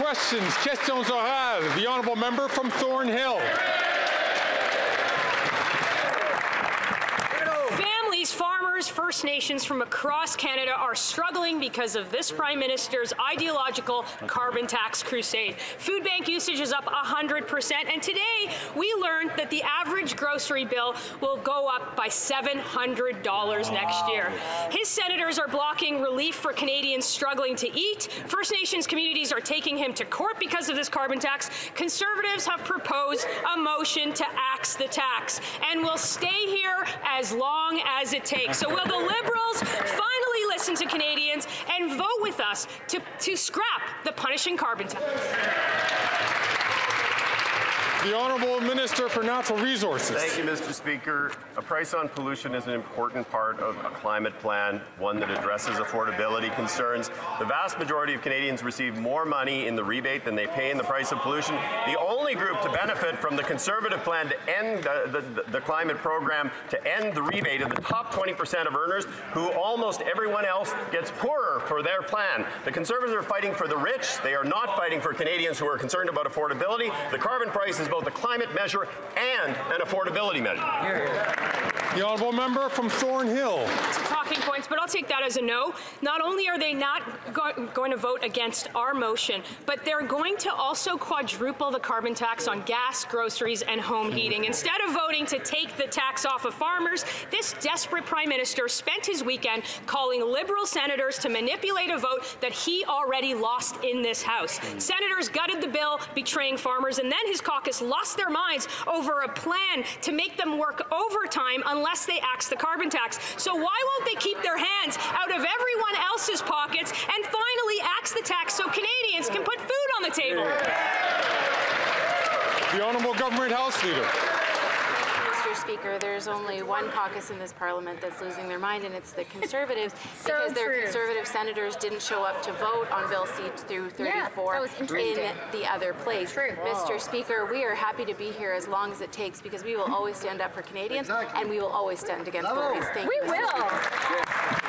questions. Questions orales. The honourable member from Thornhill. Families, farmers, First Nations from across Canada are struggling because of this Prime Minister's ideological carbon tax crusade. Food bank usage is up 100%, and today we learned that the average grocery bill will go up by $700 next year. His senators are blocking relief for Canadians struggling to eat. First Nations communities are taking him to court because of this carbon tax. Conservatives have proposed a motion to axe the tax and will stay here as long as it takes. So will the Liberals finally listen to Canadians and vote with us to, to scrap the punishing carbon tax? The Honourable Minister for Natural Resources. Thank you, Mr. Speaker. A price on pollution is an important part of a climate plan, one that addresses affordability concerns. The vast majority of Canadians receive more money in the rebate than they pay in the price of pollution. The only group to benefit from the Conservative plan to end the, the, the climate program, to end the rebate, are the top 20% of earners, who almost everyone else gets poorer for their plan. The Conservatives are fighting for the rich. They are not fighting for Canadians who are concerned about affordability. The carbon price is both a climate measure and an affordability measure. The honourable member from Thornhill. Some talking points, but I'll take that as a no. Not only are they not go going to vote against our motion, but they're going to also quadruple the carbon tax on gas, groceries, and home heating. Instead of voting to take the tax off of farmers, this desperate prime minister spent his weekend calling Liberal senators to manipulate a vote that he already lost in this House. Senators gutted the bill, betraying farmers, and then his caucus lost their minds over a plan to make them work overtime unless they axe the carbon tax. So why won't they keep their hands out of everyone else's pockets and finally axe the tax so Canadians can put food on the table? The Honourable Government House Leader. Mr. Speaker, there's only one caucus in this parliament that's losing their mind, and it's the Conservatives, So because their true. Conservative senators didn't show up to vote on Bill C through 34 that was in the other place. True. Mr. Speaker, we are happy to be here as long as it takes because we will always stand up for Canadians, and we will always stand against bullies. Thank We you. Mr. will.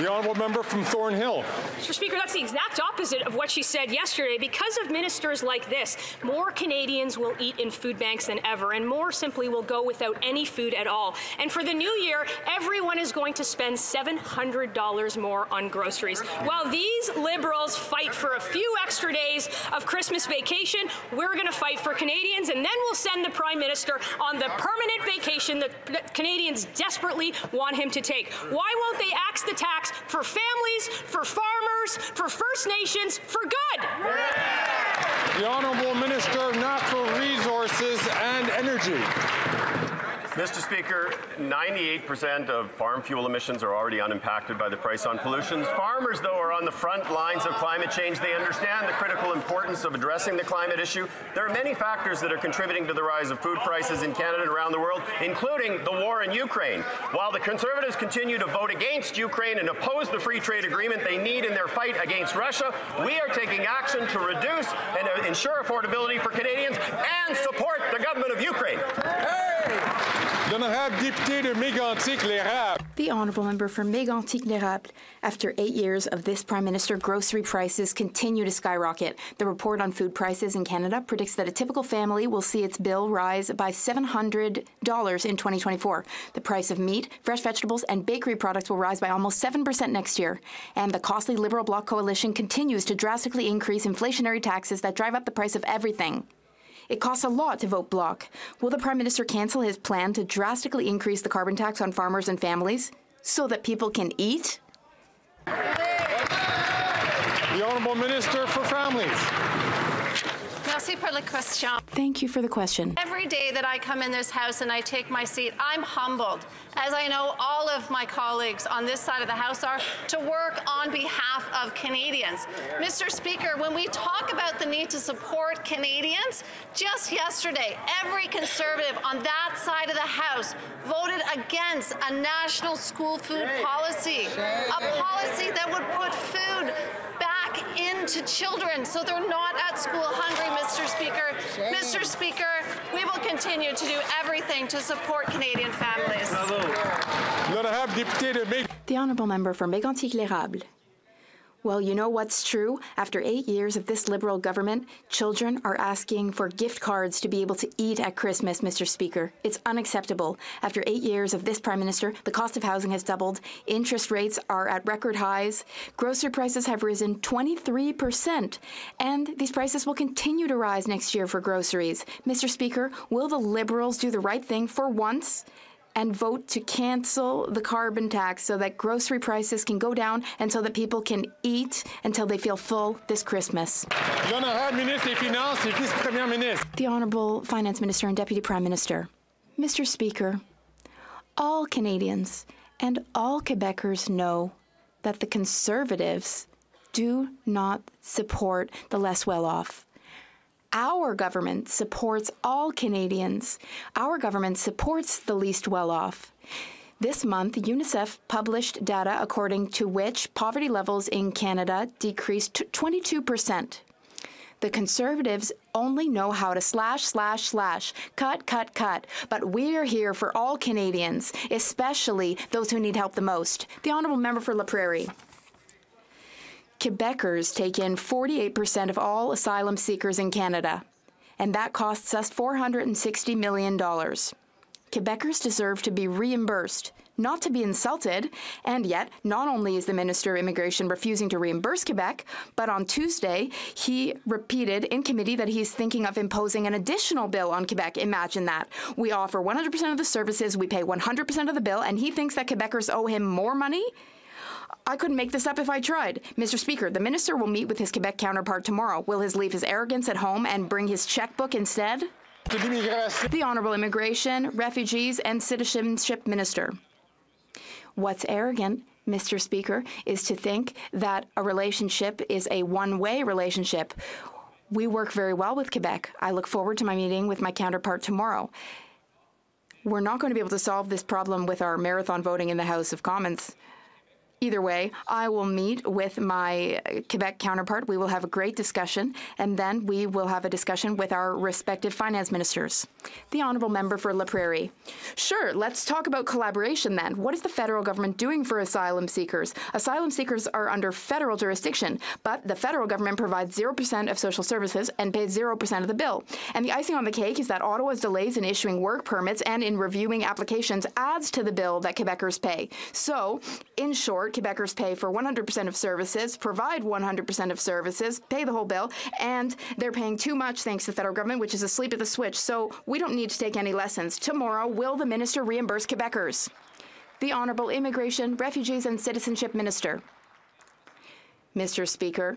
The Honourable member from Thornhill. Mr. Speaker, that's the exact opposite of what she said yesterday. Because of ministers like this, more Canadians will eat in food banks than ever, and more simply will go without any food at all. And for the new year, everyone is going to spend $700 more on groceries. While these Liberals fight for a few extra days of Christmas vacation, we're going to fight for Canadians, and then we'll send the Prime Minister on the permanent vacation that that Canadians desperately want him to take. Why won't they axe the tax for families, for farmers, for First Nations, for good? The Honourable Minister of Natural Resources and Energy. Mr. Speaker, 98% of farm fuel emissions are already unimpacted by the price on pollution. Farmers, though, are on the front lines of climate change. They understand the critical importance of addressing the climate issue. There are many factors that are contributing to the rise of food prices in Canada and around the world, including the war in Ukraine. While the Conservatives continue to vote against Ukraine and oppose the free trade agreement they need in their fight against Russia, we are taking action to reduce and ensure affordability for Canadians and support the government of Ukraine. The honourable member for Mégantic-l'Érable. After eight years of this Prime Minister, grocery prices continue to skyrocket. The report on food prices in Canada predicts that a typical family will see its bill rise by $700 in 2024. The price of meat, fresh vegetables, and bakery products will rise by almost 7% next year. And the costly Liberal Bloc coalition continues to drastically increase inflationary taxes that drive up the price of everything. It costs a lot to vote block. Will the Prime Minister cancel his plan to drastically increase the carbon tax on farmers and families so that people can eat? The Honourable Minister for Families. Merci pour la question. Thank you for the question. Every day that I come in this house and I take my seat, I'm humbled, as I know all of my colleagues on this side of the house are, to work on behalf of Canadians. Mr. Speaker, when we talk about the need to support Canadians, just yesterday, every Conservative on that side of the House voted against a national school food policy, a policy that would put food back into children so they're not at school hungry, Mr. Speaker. Mr. Speaker, we will continue to do everything to support Canadian families. L'honorable député de Még- The honourable member for Mégantic-l'Érable. Well, you know what's true? After eight years of this Liberal government, children are asking for gift cards to be able to eat at Christmas, Mr. Speaker. It's unacceptable. After eight years of this Prime Minister, the cost of housing has doubled, interest rates are at record highs, grocery prices have risen 23%, and these prices will continue to rise next year for groceries. Mr. Speaker, will the Liberals do the right thing for once? And vote to cancel the carbon tax so that grocery prices can go down and so that people can eat until they feel full this Christmas. The Honourable Finance Minister and Deputy Prime Minister. Mr. Speaker, all Canadians and all Quebecers know that the Conservatives do not support the less well off. Our government supports all Canadians. Our government supports the least well off. This month, UNICEF published data according to which poverty levels in Canada decreased 22%. The Conservatives only know how to slash, slash, slash, cut, cut, cut. But we're here for all Canadians, especially those who need help the most. The Honourable Member for La Prairie. Quebecers take in 48% of all asylum seekers in Canada, and that costs us $460 million. Quebecers deserve to be reimbursed, not to be insulted. And yet, not only is the Minister of Immigration refusing to reimburse Quebec, but on Tuesday, he repeated in committee that he's thinking of imposing an additional bill on Quebec. Imagine that. We offer 100% of the services, we pay 100% of the bill, and he thinks that Quebecers owe him more money? I couldn't make this up if I tried. Mr. Speaker, the minister will meet with his Quebec counterpart tomorrow. Will he leave his arrogance at home and bring his checkbook instead? The Honourable Immigration, Refugees and Citizenship Minister. What's arrogant, Mr. Speaker, is to think that a relationship is a one way relationship. We work very well with Quebec. I look forward to my meeting with my counterpart tomorrow. We're not going to be able to solve this problem with our marathon voting in the House of Commons. Either way, I will meet with my Quebec counterpart. We will have a great discussion, and then we will have a discussion with our respective finance ministers. The Honourable Member for La Prairie. Sure, let's talk about collaboration then. What is the federal government doing for asylum seekers? Asylum seekers are under federal jurisdiction, but the federal government provides 0% of social services and pays 0% of the bill. And the icing on the cake is that Ottawa's delays in issuing work permits and in reviewing applications adds to the bill that Quebecers pay. So, in short, Quebecers pay for 100% of services, provide 100% of services, pay the whole bill, and they're paying too much thanks to the federal government, which is asleep at the switch. So we don't need to take any lessons. Tomorrow, will the minister reimburse Quebecers? The Honourable Immigration, Refugees and Citizenship Minister. Mr. Speaker,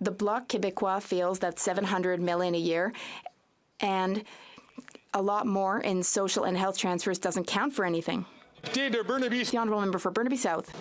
the Bloc Québécois feels that 700 million a year and a lot more in social and health transfers doesn't count for anything. The Honourable Member for Burnaby South.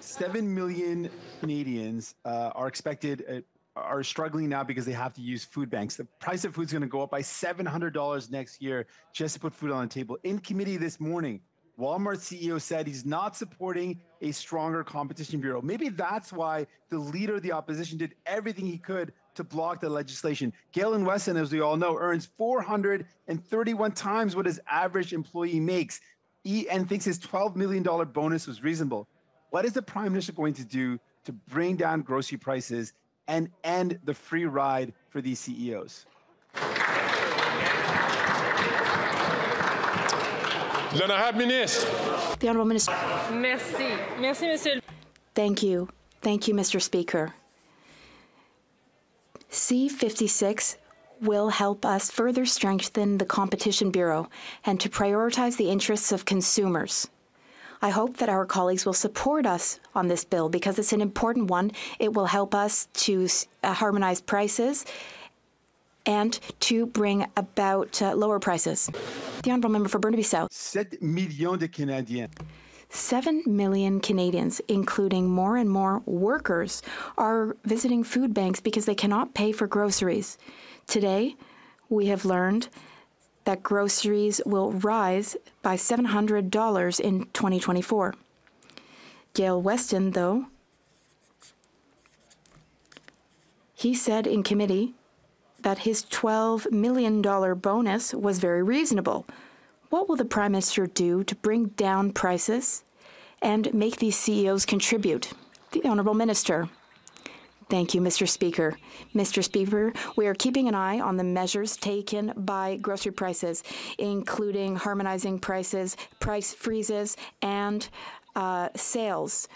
Seven million Canadians uh, are expected uh, are struggling now because they have to use food banks. The price of food is going to go up by $700 next year just to put food on the table. In committee this morning, Walmart CEO said he's not supporting a stronger competition bureau. Maybe that's why the leader of the opposition did everything he could to block the legislation. Galen Weston, as we all know, earns 431 times what his average employee makes he, and thinks his $12 million bonus was reasonable. What is the prime minister going to do to bring down grocery prices and end the free ride for these CEOs? L'honorable ministre. The Honourable Minister. Merci. Merci, Monsieur. Thank you. Thank you, Mr. Speaker. C56 will help us further strengthen the Competition Bureau and to prioritize the interests of consumers. I hope that our colleagues will support us on this bill because it's an important one. It will help us to uh, harmonize prices and to bring about uh, lower prices. The Honourable Member for Burnaby South. 7 millions de Canadiens 7 million Canadians, including more and more workers, are visiting food banks because they cannot pay for groceries. Today, we have learned that groceries will rise by $700 in 2024. Galen Weston, though, he said in committee that his $12 million bonus was very reasonable. What will the Prime Minister do to bring down prices and make these CEOs contribute. The Honourable Minister. Thank you, Mr. Speaker. Mr. Speaker, we are keeping an eye on the measures taken by grocery prices, including harmonizing prices, price freezes, and uh, sales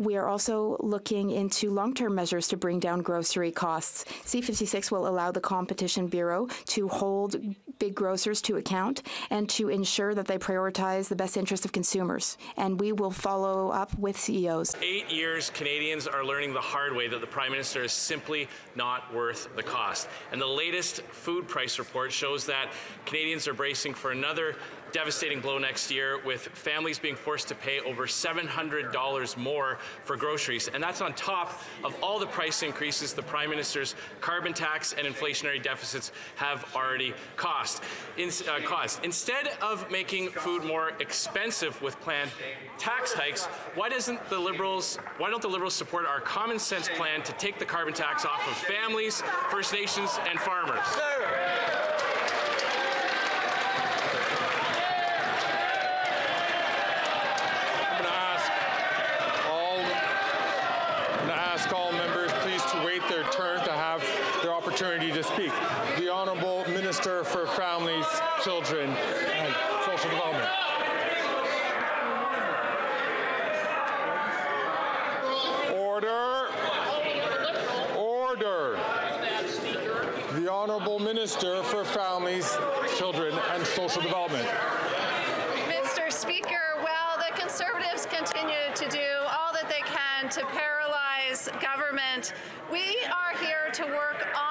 we are also looking into long-term measures to bring down grocery costs. C56 will allow the Competition Bureau to hold big grocers to account and to ensure that they prioritize the best interest of consumers. And we will follow up with CEOs. Eight years, Canadians are learning the hard way that the Prime Minister is simply not worth the cost. And the latest food price report shows that Canadians are bracing for another devastating blow next year with families being forced to pay over $700 more for groceries. And that's on top of all the price increases the Prime Minister's carbon tax and inflationary deficits have already cost. In, uh, cost. Instead of making food more expensive with planned tax hikes, why doesn't the Liberals, why don't the Liberals support our common sense plan to take the carbon tax off of families, First Nations, and farmers? opportunity to speak. The Honourable Minister for Families, Children and Social Development. Order. Order. The Honourable Minister for Families, Children and Social Development. Mr. Speaker, well, the Conservatives continue to do all that they can to paralyze government. We are here to work on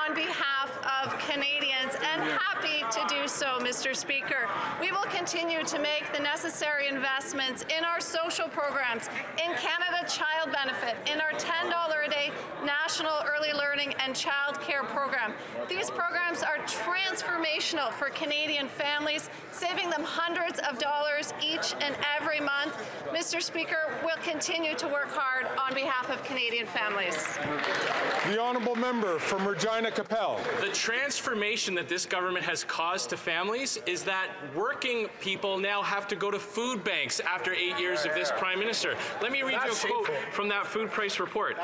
so, Mr. Speaker. We will continue to make the necessary investments in our social programs, in Canada Child Benefit, in our $10 a day National Early Learning and Child Care Program. These programs are transformational for Canadian families, saving them hundreds of dollars each and every month. Mr. Speaker, we'll continue to work hard on behalf of Canadian families. The Honourable Member from Regina Qu'Appelle. The transformation that this government has caused to families is that working people now have to go to food banks after eight years of this Prime Minister. Let me read That's you a quote shameful. from that food price report.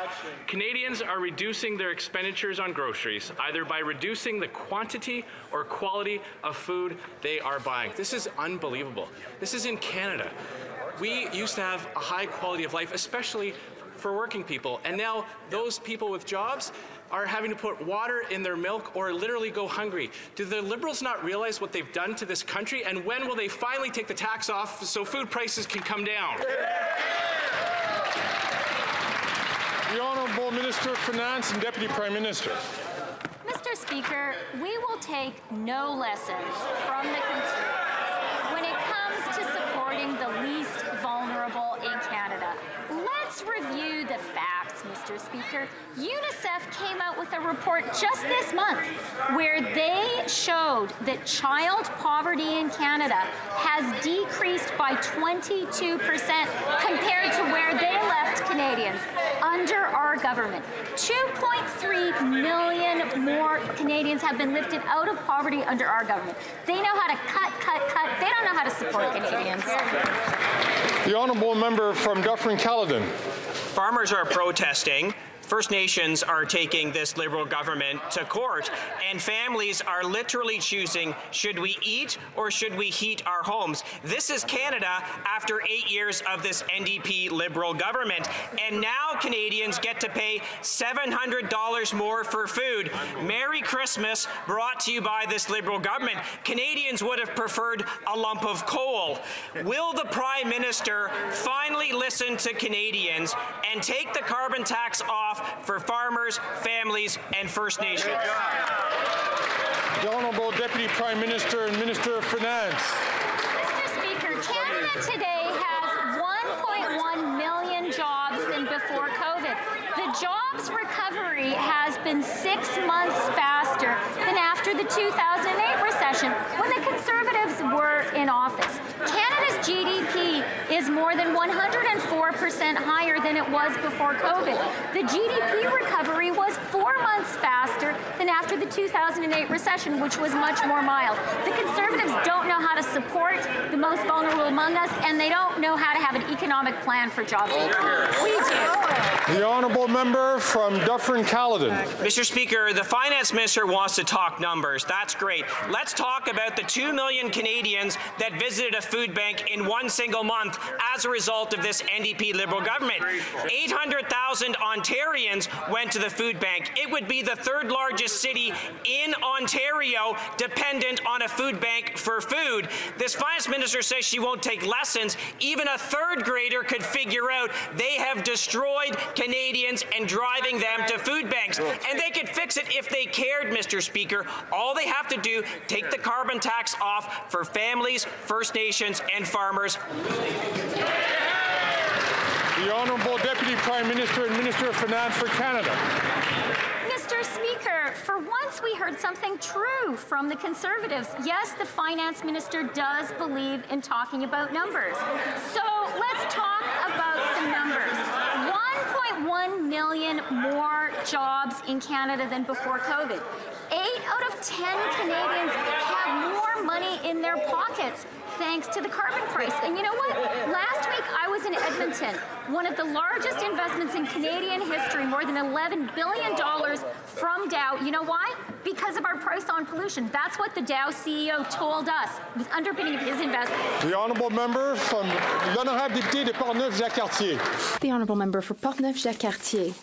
Canadians are reducing their expenditures on groceries, either by reducing the quantity or quality of food they are buying. This is unbelievable. This is in Canada. We used to have a high quality of life, especially for working people. And now those people with jobs are having to put water in their milk or literally go hungry. Do the Liberals not realize what they've done to this country? And when will they finally take the tax off so food prices can come down? The Honourable Minister of Finance and Deputy Prime Minister. Mr. Speaker, we will take no lessons from the Conservatives when it comes to supporting the least vulnerable in Canada. Let's review the facts, Mr. Speaker. UNICEF came out with a report just this month where they showed that child poverty in Canada has decreased by 22% compared to where they left Canadians under our government. 2.3 million more Canadians have been lifted out of poverty under our government. They know how to cut, cut, cut. They don't know how to support Canadians. The honourable member from Dufferin-Caledon. Farmers are protesting First Nations are taking this Liberal government to court, and families are literally choosing should we eat or should we heat our homes? This is Canada after eight years of this NDP Liberal government, and now Canadians get to pay $700 more for food. Merry Christmas brought to you by this Liberal government. Canadians would have preferred a lump of coal. Will the Prime Minister finally listen to Canadians and take the carbon tax off off for farmers, families, and First Nations. The Honourable Deputy Prime Minister and Minister of Finance. Mr. Speaker, Canada today has 1.1 million jobs than before COVID. The jobs recovery has been six months faster than after the 2008 recession when the Conservatives were in office. Canada's GDP is more than 104% higher than it was before COVID. The GDP recovery was four months faster than after the 2008 recession, which was much more mild. The Conservatives don't know how to support the most vulnerable among us, and they don't know how to have an economic plan for jobs. We do. The honourable member from Dufferin-Caledon. Mr. Speaker, the finance minister wants to talk numbers. That's great. Let's talk about the 2 million Canadians that visited a food bank in one single month as a result of this NDP Liberal government. 800,000 Ontarians went to the food bank. It would be the third largest city in Ontario dependent on a food bank for food. This finance minister says she won't take lessons. Even a third grader could figure out they have destroyed Canadians and driving them to food banks. And they could fix it if they cared, Mr. Speaker. All they have to do, take the carbon tax off for families, First Nations, and farmers. The Honourable Deputy Prime Minister and Minister of Finance for Canada. Mr. Speaker, for once we heard something true from the Conservatives. Yes, the finance minister does believe in talking about numbers. So let's talk about some numbers. 1.1 million more jobs in Canada than before COVID. Eight out of 10 Canadians have more money in their pockets thanks to the carbon price. And you know what? Last week I was in Edmonton, one of the largest investments in Canadian history, more than $11 billion from Dow. You know why? Because of our price on pollution. That's what the Dow CEO told us was underpinning of his investment. The honourable member from l'honorable député de Portneuf-Jacques-Cartier. The honourable member for Portneuf-Jacques-Cartier.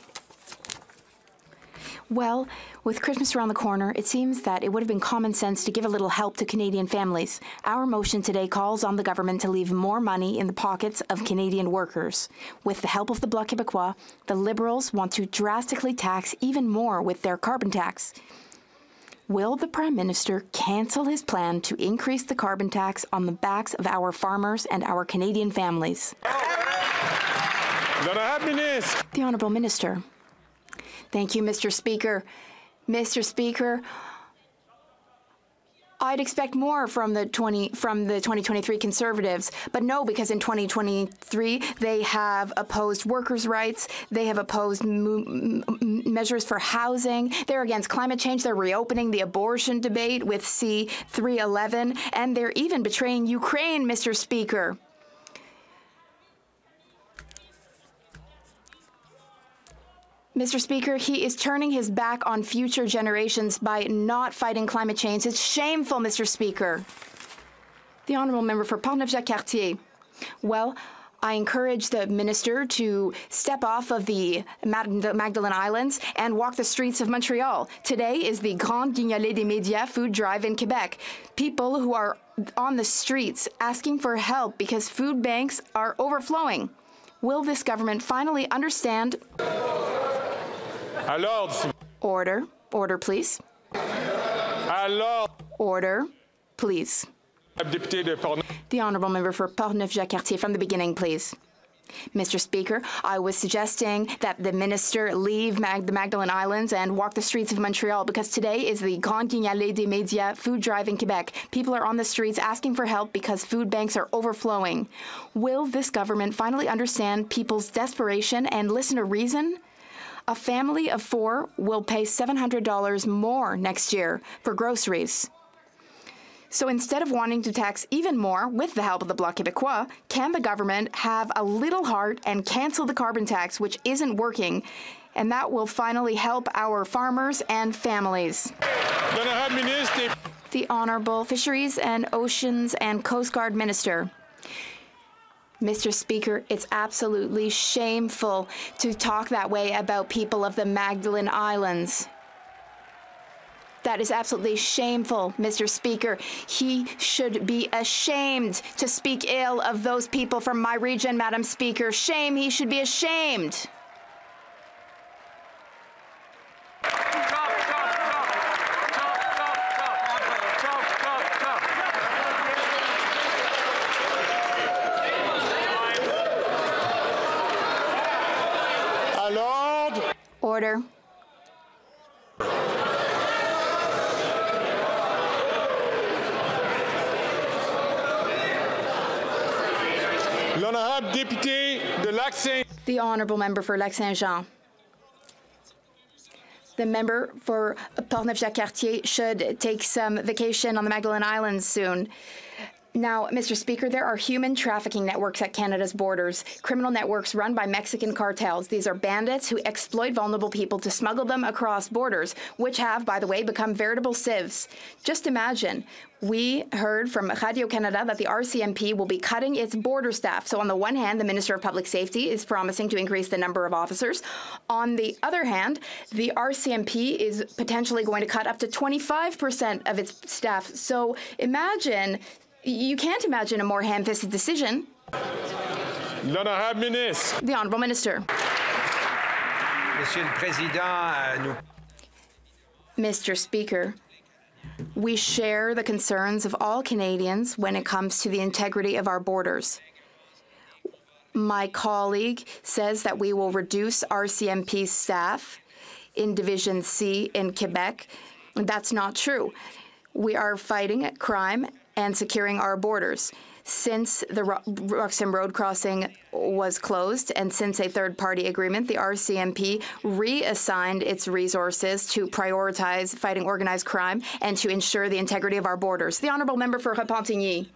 Well, with Christmas around the corner, it seems that it would have been common sense to give a little help to Canadian families. Our motion today calls on the government to leave more money in the pockets of Canadian workers. With the help of the Bloc Québécois, the Liberals want to drastically tax even more with their carbon tax. Will the Prime Minister cancel his plan to increase the carbon tax on the backs of our farmers and our Canadian families? The Honourable Minister. Thank you, Mr. Speaker. Mr. Speaker, I'd expect more from the 20 from the 2023 Conservatives, but no, because in 2023 they have opposed workers' rights, they have opposed measures for housing, they're against climate change, they're reopening the abortion debate with C311, and they're even betraying Ukraine, Mr. Speaker. Mr. Speaker, he is turning his back on future generations by not fighting climate change. It's shameful, Mr. Speaker. The Honourable Member for Portneuf-Jacques-Cartier. Well, I encourage the minister to step off of the, Magdalen Islands and walk the streets of Montreal. Today is the Grande Guignolée des Médias food drive in Quebec. People who are on the streets asking for help because food banks are overflowing. Will this government finally understand? Order. Order, please. Order, please. The Honourable Member for Portneuf-Jacques-Cartier from the beginning, please. Mr. Speaker, I was suggesting that the minister leave Mag the Magdalen Islands and walk the streets of Montreal because today is the Grande Guignolée des Médias food drive in Quebec. People are on the streets asking for help because food banks are overflowing. Will this government finally understand people's desperation and listen to reason? A family of four will pay $700 more next year for groceries. So instead of wanting to tax even more with the help of the Bloc Québécois, can the government have a little heart and cancel the carbon tax, which isn't working? And that will finally help our farmers and families. The Honourable Fisheries and Oceans and Coast Guard Minister. Mr. Speaker, it's absolutely shameful to talk that way about people of the Magdalen Islands. That is absolutely shameful, Mr. Speaker. He should be ashamed to speak ill of those people from my region, Madam Speaker. Shame, he should be ashamed. Order. L'honorable député de Lac Saint. The honourable member for Lac Saint Jean. The member for Portneuf-Jacques-Cartier should take some vacation on the Magdalen Islands soon. Now, Mr. Speaker, there are human trafficking networks at Canada's borders, criminal networks run by Mexican cartels. These are bandits who exploit vulnerable people to smuggle them across borders, which have, by the way, become veritable sieves. Just imagine, we heard from Radio Canada that the RCMP will be cutting its border staff. So, on the one hand, the Minister of Public Safety is promising to increase the number of officers. On the other hand, the RCMP is potentially going to cut up to 25% of its staff. So, imagine you can't imagine a more ham fisted decision. L'honorable ministre. The Honourable Minister. Monsieur le Président, euh, nous. Mr. Speaker, we share the concerns of all Canadians when it comes to the integrity of our borders. My colleague says that we will reduce RCMP staff in Division C in Quebec. That's not true. We are fighting crime and securing our borders. Since the Roxham Road crossing was closed and since a third party agreement, the RCMP reassigned its resources to prioritize fighting organized crime and to ensure the integrity of our borders. The Honourable Member for Repentigny.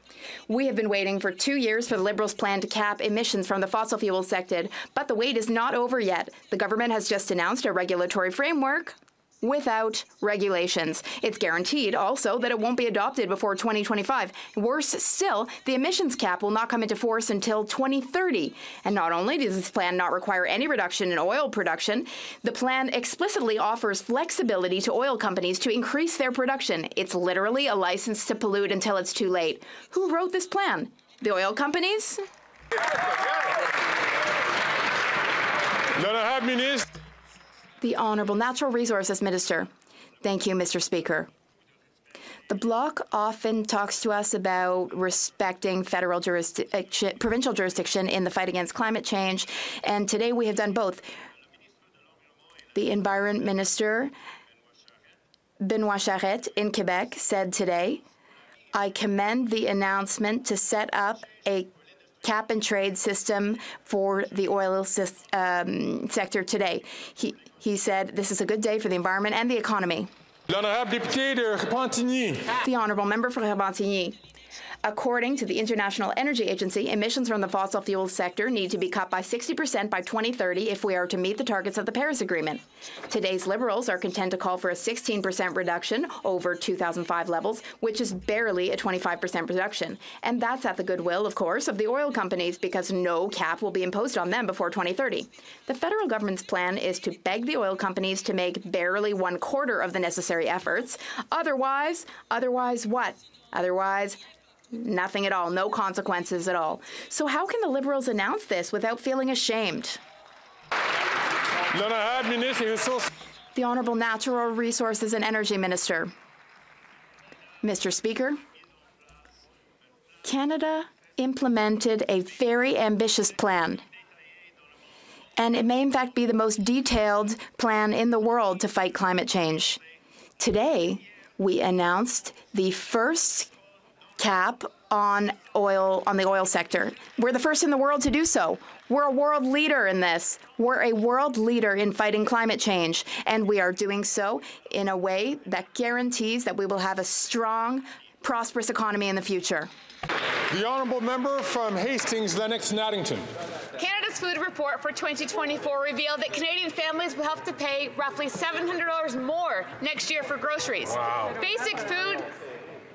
We have been waiting for two years for the Liberals' plan to cap emissions from the fossil fuel sector, but the wait is not over yet. The government has just announced a regulatory framework without regulations. It's guaranteed also that it won't be adopted before 2025. Worse still, the emissions cap will not come into force until 2030. And not only does this plan not require any reduction in oil production, the plan explicitly offers flexibility to oil companies to increase their production. It's literally a license to pollute until it's too late. Who wrote this plan? The oil companies? L'honorable ministre. The Honourable Natural Resources Minister. Thank you, Mr. Speaker. The bloc often talks to us about respecting federal jurisdiction, provincial jurisdiction in the fight against climate change, and today we have done both. The Environment Minister, Benoit Charette, in Quebec, said today, I commend the announcement to set up a cap and trade system for the oil um, sector today. He, he said this is a good day for the environment and the economy. L'honorable député de Repentigny. The honourable member for Repentigny. According to the International Energy Agency, emissions from the fossil fuel sector need to be cut by 60% by 2030 if we are to meet the targets of the Paris Agreement. Today's Liberals are content to call for a 16% reduction over 2005 levels, which is barely a 25% reduction. And that's at the goodwill, of course, of the oil companies because no cap will be imposed on them before 2030. The federal government's plan is to beg the oil companies to make barely one quarter of the necessary efforts. Otherwise, otherwise what? Otherwise, Nothing at all, no consequences at all. So, how can the Liberals announce this without feeling ashamed? The Honourable Natural Resources and Energy Minister. Mr. Speaker, Canada implemented a very ambitious plan. And it may, in fact, be the most detailed plan in the world to fight climate change. Today, we announced the first cap on oil on the oil sector. We're the first in the world to do so. We're a world leader in this. We're a world leader in fighting climate change, and we are doing so in a way that guarantees that we will have a strong, prosperous economy in the future. The honourable member from Hastings, Lennox and Addington. Canada's food report for 2024 revealed that Canadian families will have to pay roughly $700 more next year for groceries. Wow. Basic food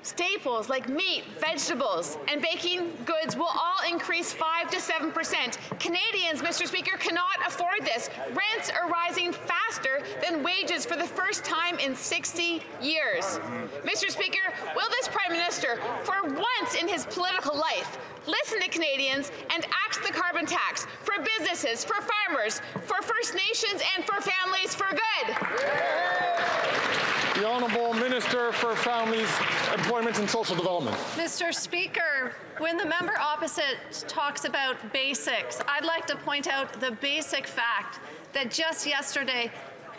Staples like meat, vegetables, and baking goods will all increase 5 to 7%. Canadians, Mr. Speaker, cannot afford this. Rents are rising faster than wages for the first time in 60 years. Mr. Speaker, will this Prime Minister, for once in his political life, listen to Canadians and axe the carbon tax for businesses, for farmers, for First Nations, and for families for good? The Honourable Minister for Families, Employment and Social Development. Mr. Speaker, when the member opposite talks about basics, I'd like to point out the basic fact that just yesterday,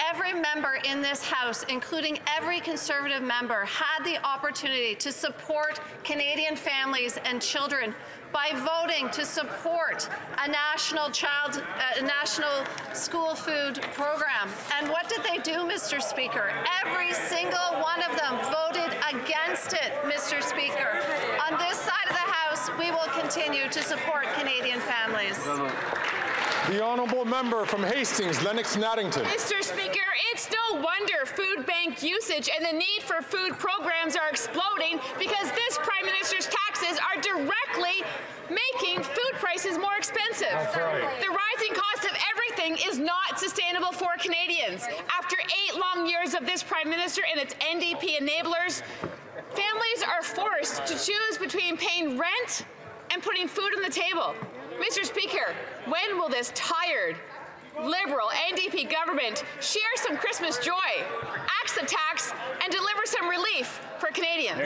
every member in this House, including every Conservative member, had the opportunity to support Canadian families and children by voting to support a national child, uh, national school food program. And what did they do, Mr. Speaker? Every single one of them voted against it, Mr. Speaker. On this side of the House, we will continue to support Canadian families. The honourable member from Hastings, Lennox and Addington. Mr. Speaker, it's no wonder food bank usage and the need for food programs are exploding because this Prime Minister's taxes are directly making food prices more expensive. right. The rising cost of everything is not sustainable for Canadians. After eight long years of this Prime Minister and its NDP enablers, families are forced to choose between paying rent and putting food on the table. Mr. Speaker, when will this tired, liberal NDP government share some Christmas joy, axe the tax, and deliver some relief for Canadians?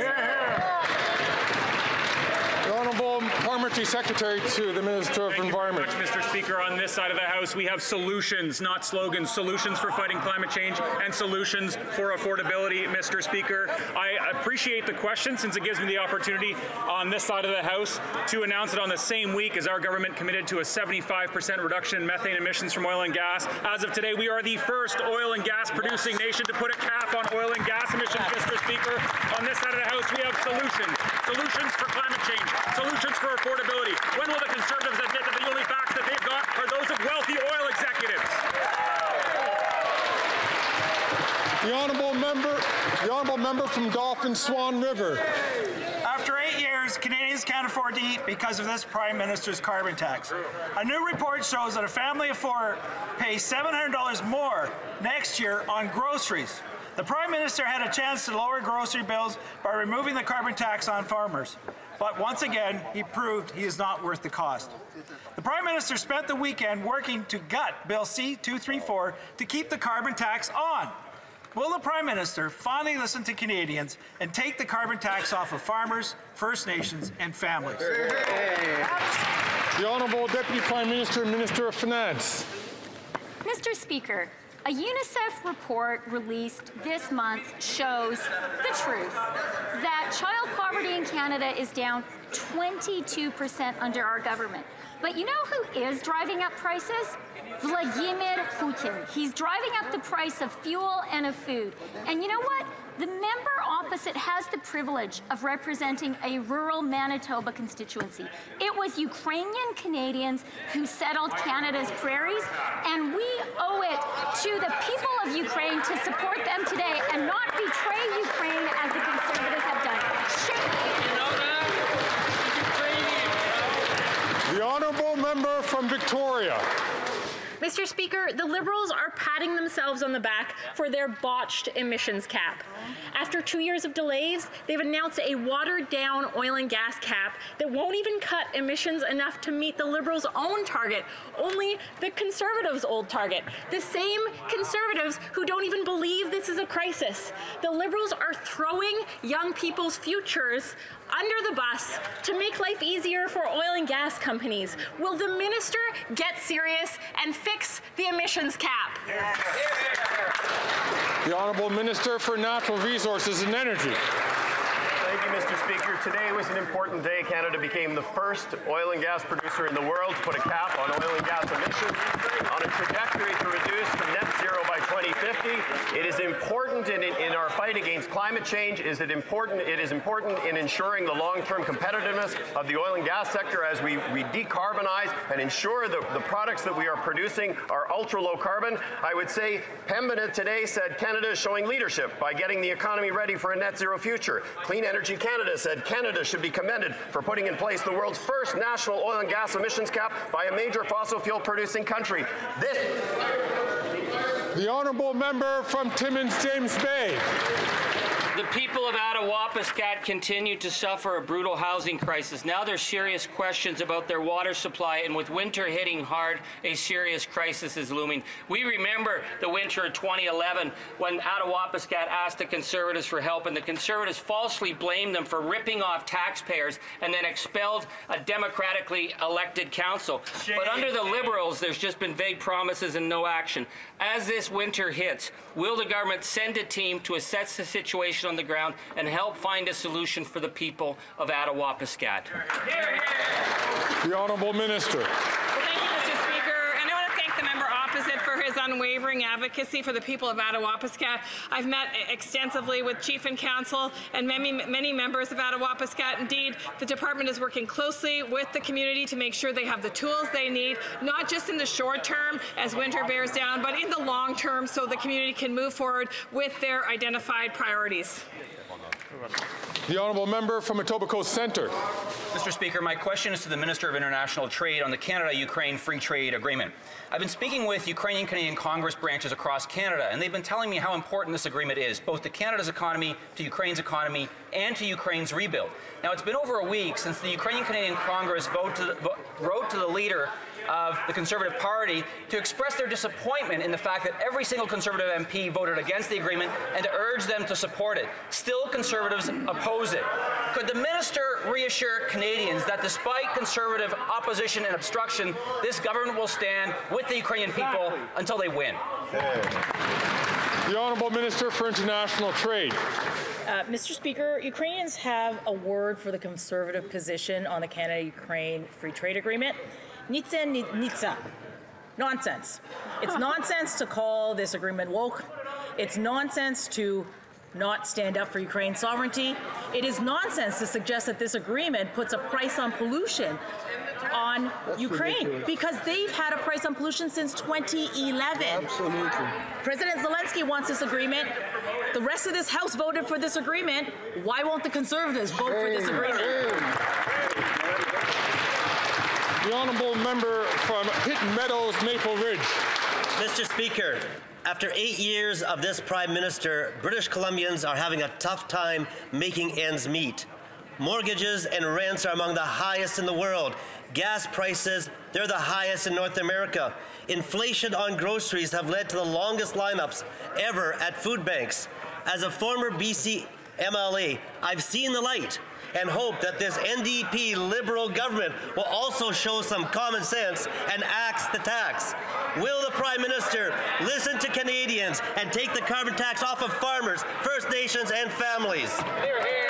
Honourable Parliamentary Secretary to the Minister of Thank you very Environment. much, Mr. Speaker. On this side of the House, we have solutions, not slogans. Solutions for fighting climate change and solutions for affordability, Mr. Speaker. I appreciate the question since it gives me the opportunity on this side of the House to announce it on the same week as our government committed to a 75% reduction in methane emissions from oil and gas. As of today, we are the first oil and gas producing nation to put a cap on oil and gas emissions, Mr. Speaker. On this side of the House, we have solutions. Solutions for climate change. Solutions for affordability. When will the Conservatives admit that the only facts that they've got are those of wealthy oil executives? The honourable member, the honourable member from Dauphin Swan River. After eight years, Canadians can't afford to eat because of this Prime Minister's carbon tax. A new report shows that a family of four pays $700 more next year on groceries. The Prime Minister had a chance to lower grocery bills by removing the carbon tax on farmers. But once again, he proved he is not worth the cost. The Prime Minister spent the weekend working to gut Bill C-234 to keep the carbon tax on. Will the Prime Minister finally listen to Canadians and take the carbon tax off of farmers, First Nations, and families? The Honourable Deputy Prime Minister and Minister of Finance. Mr. Speaker, a UNICEF report released this month shows the truth that child poverty in Canada is down 22% under our government. But you know who is driving up prices? Vladimir Putin. He's driving up the price of fuel and of food. And you know what? The member opposite has the privilege of representing a rural Manitoba constituency. It was Ukrainian Canadians who settled Canada's prairies, and we owe it to the people of Ukraine to support them today and not betray Ukraine as the Conservatives have done. Shame. The honourable member from Victoria. Mr. Speaker, the Liberals are patting themselves on the back for their botched emissions cap. After two years of delays, they've announced a watered down oil and gas cap that won't even cut emissions enough to meet the Liberals' own target, only the Conservatives' old target. The same Conservatives who don't even believe this is a crisis. The Liberals are throwing young people's futures under the bus to make life easier for oil and gas companies. Will the minister get serious and fix the emissions cap? The Honourable Minister for Natural Resources and Energy. Thank you, Mr. Speaker. Today was an important day. Canada became the first oil and gas producer in the world to put a cap on oil and gas emissions on a trajectory to reduce to net zero by 2050. It is important in, in our fight against climate change. Is it important? It is important in ensuring the long-term competitiveness of the oil and gas sector as we, we decarbonize and ensure that the products that we are producing are ultra low carbon. I would say Pembina today said Canada is showing leadership by getting the economy ready for a net zero future. Clean Energy Canada said Canada should be commended for putting in place the world's first national oil and gas emissions cap by a major fossil fuel producing country. This The honourable member from Timmins James Bay. The people people of Attawapiskat continue to suffer a brutal housing crisis. Now there's serious questions about their water supply, and with winter hitting hard, a serious crisis is looming. We remember the winter of 2011 when Attawapiskat asked the Conservatives for help, and the Conservatives falsely blamed them for ripping off taxpayers and then expelled a democratically elected council. But under the Liberals, there's just been vague promises and no action. As this winter hits, will the government send a team to assess the situation on the ground and help find a solution for the people of Attawapiskat? The Honourable Minister. Thank you, Mr. Speaker. And I want to thank the member opposite for his unwavering advocacy for the people of Attawapiskat. I've met extensively with Chief and Council and many, many members of Attawapiskat. Indeed, the department is working closely with the community to make sure they have the tools they need, not just in the short term as winter bears down, but in the long term so the community can move forward with their identified priorities. The Honourable Member from Etobicoke Centre. Mr. Speaker, my question is to the Minister of International Trade on the Canada-Ukraine Free Trade Agreement. I've been speaking with Ukrainian Canadian Congress branches across Canada, and they've been telling me how important this agreement is, both to Canada's economy, to Ukraine's economy, and to Ukraine's rebuild. Now, it's been over a week since the Ukrainian Canadian Congress to, wrote to the leader of the Conservative Party to express their disappointment in the fact that every single Conservative MP voted against the agreement and to urge them to support it. Still, Conservatives oppose it. Could the minister reassure Canadians that despite Conservative opposition and obstruction, this government will stand with the Ukrainian people until they win? The Honourable Minister for International Trade. Uh, Mr. Speaker, Ukrainians have a word for the Conservative position on the Canada-Ukraine Free Trade Agreement. Nitsa nitsa. Nonsense. It's nonsense to call this agreement woke. It's nonsense to not stand up for Ukraine's sovereignty. It is nonsense to suggest that this agreement puts a price on pollution on That's Ukraine ridiculous. because they've had a price on pollution since 2011. Absolutely. President Zelensky wants this agreement. The rest of this House voted for this agreement. Why won't the Conservatives vote for this agreement? The honourable member from Hinton Meadows, Maple Ridge. Mr. Speaker, after eight years of this Prime Minister, British Columbians are having a tough time making ends meet. Mortgages and rents are among the highest in the world. Gas prices, they're the highest in North America. Inflation on groceries have led to the longest lineups ever at food banks. As a former BC MLA, I've seen the light and hope that this NDP Liberal government will also show some common sense and axe the tax. Will the Prime Minister listen to Canadians and take the carbon tax off of farmers, First Nations, and families? Hear, hear.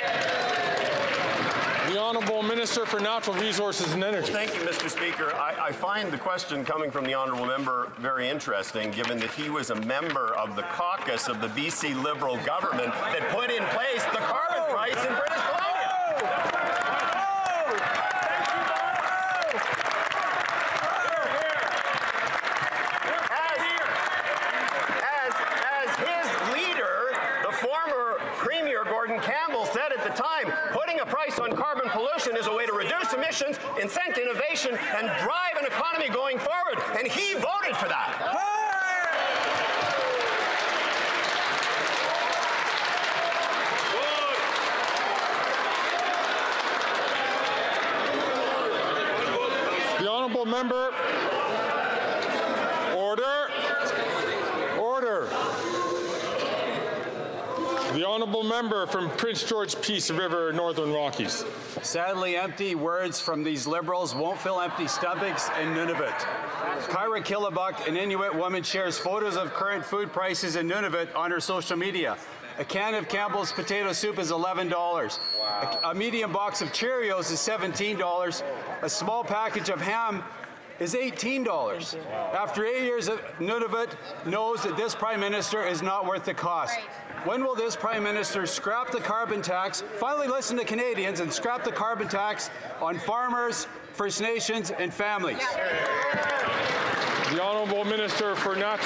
The Honourable Minister for Natural Resources and Energy. Thank you, Mr. Speaker. I, I, find the question coming from the Honourable Member very interesting, given that he was a member of the caucus of the BC Liberal government that put in place the carbon price in British Columbia. is a way to reduce emissions, incent innovation, and drive an economy going forward. And he voted for that. The honourable member honourable member from Prince George Peace River, Northern Rockies. Sadly, empty words from these Liberals won't fill empty stomachs in Nunavut. Kyra Killebuk, an Inuit woman, shares photos of current food prices in Nunavut on her social media. A can of Campbell's potato soup is $11. Wow. A, a medium box of Cheerios is $17. A small package of ham is $18. Wow. After eight years, of Nunavut knows that this Prime Minister is not worth the cost. Right. When will this Prime Minister scrap the carbon tax, finally listen to Canadians and scrap the carbon tax on farmers, First Nations, and families? The Honourable Minister for Nat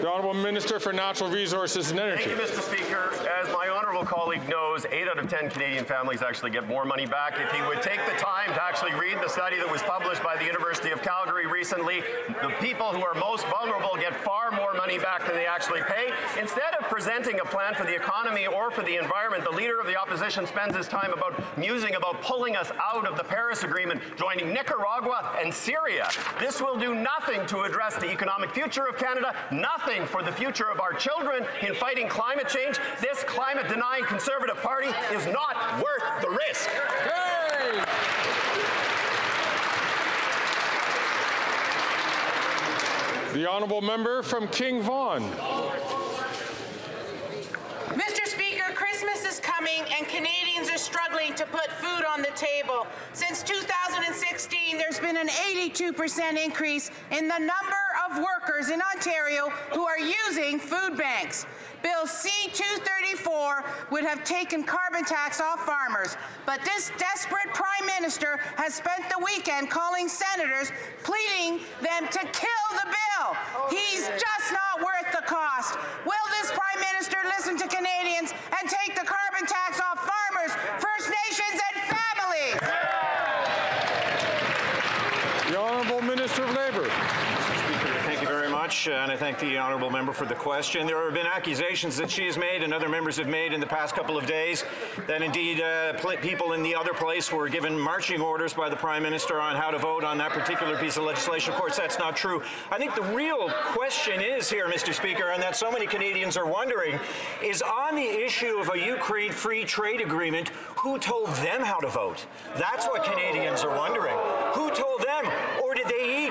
The Honourable Minister for Natural Resources and Energy. Thank you, Mr. Speaker. As my honourable colleague knows, 8 out of 10 Canadian families actually get more money back. If he would take the time to actually read the study that was published by the University of Calgary recently, the people who are most vulnerable get far more money back than they actually pay. Instead of presenting a plan for the economy or for the environment, the Leader of the Opposition spends his time about musing about pulling us out of the Paris Agreement, joining Nicaragua and Syria. This will do nothing to address the economic future of Canada, nothing for the future of our children in fighting climate change. This climate denying Conservative Party is not worth the risk. The Honourable Member from King Vaughan. Mr. Speaker, Christmas is coming and Canadians are struggling to put food on the table. Since 2016, there's been an 82% increase in the number of workers in Ontario who are using food banks. Bill C-234 would have taken carbon tax off farmers, but this desperate Prime Minister has spent the weekend calling senators, pleading them to kill the bill. He's just not worth the cost. Will this Prime Minister listen to Canadians and take the carbon tax off farmers, First Nations and families? The Honourable Minister of Labour. Thank you very much, uh, and I thank the honourable member for the question. There have been accusations that she has made and other members have made in the past couple of days that indeed uh, people in the other place were given marching orders by the Prime Minister on how to vote on that particular piece of legislation. Of course, that's not true. I think the real question is here, Mr. Speaker, and that so many Canadians are wondering, is on the issue of a Ukraine free trade agreement, who told them how to vote? That's what Canadians are wondering. Who told them?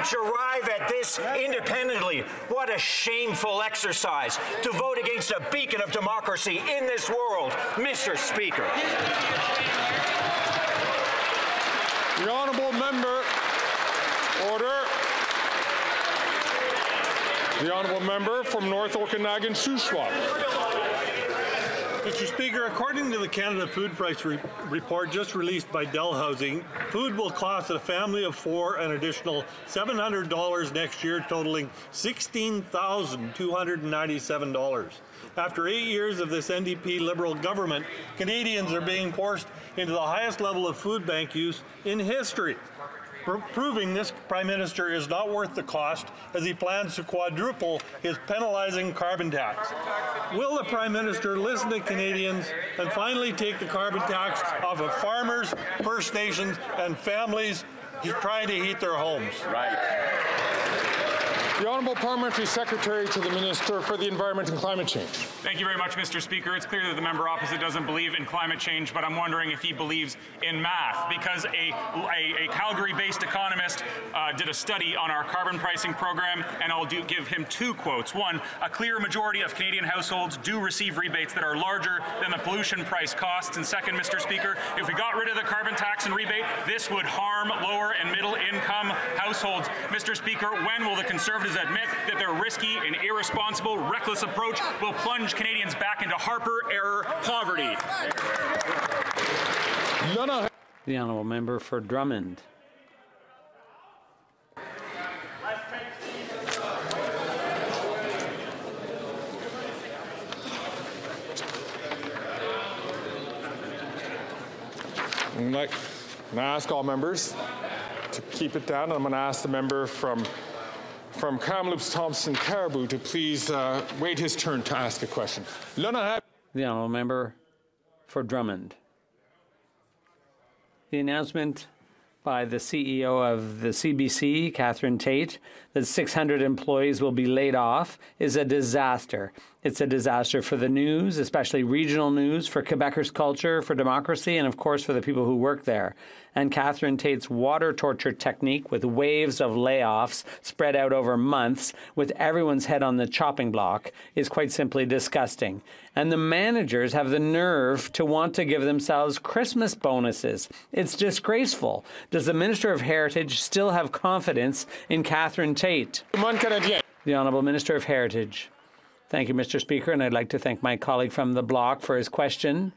Each arrive at this independently? What a shameful exercise to vote against a beacon of democracy in this world, Mr. Speaker. The Honourable Member. Order. The Honourable Member from North Okanagan, Shuswap. Mr. Speaker, according to the Canada Food Price Re- Report just released by Dalhousie, food will cost a family of four an additional $700 next year, totaling $16,297. After eight years of this NDP Liberal government, Canadians are being forced into the highest level of food bank use in history. Pro- proving this Prime Minister is not worth the cost as he plans to quadruple his penalizing carbon tax. Will the Prime Minister listen to Canadians and finally take the carbon tax off of farmers, First Nations, and families trying to heat their homes? Right. The Honourable Parliamentary Secretary to the Minister for the Environment and Climate Change. Thank you very much, Mr. Speaker. It's clear that the member opposite doesn't believe in climate change, but I'm wondering if he believes in math, because a, a, a Calgary-based economist uh, did a study on our carbon pricing program, and I'll do, give him two quotes. One, a clear majority of Canadian households do receive rebates that are larger than the pollution price costs. And second, Mr. Speaker, if we got rid of the carbon tax and rebate, this would harm lower and middle income households. Mr. Speaker, when will the Conservatives admit that their risky and irresponsible, reckless approach will plunge Canadians back into Harper era poverty? The honourable member for Drummond. I'm gonna ask all members to keep it down. and I'm going to ask the member from from Kamloops Thompson Cariboo to please uh, wait his turn to ask a question. The honourable member for Drummond. The announcement by the CEO of the CBC, Catherine Tait, that 600 employees will be laid off is a disaster. It's a disaster for the news, especially regional news, for Quebecers' culture, for democracy, and of course for the people who work there. And Catherine Tait's water torture technique with waves of layoffs spread out over months with everyone's head on the chopping block is quite simply disgusting. And the managers have the nerve to want to give themselves Christmas bonuses. It's disgraceful. Does the Minister of Heritage still have confidence in Catherine Tait? The Honourable Minister of Heritage. Thank you, Mr. Speaker, and I'd like to thank my colleague from the Bloc for his question.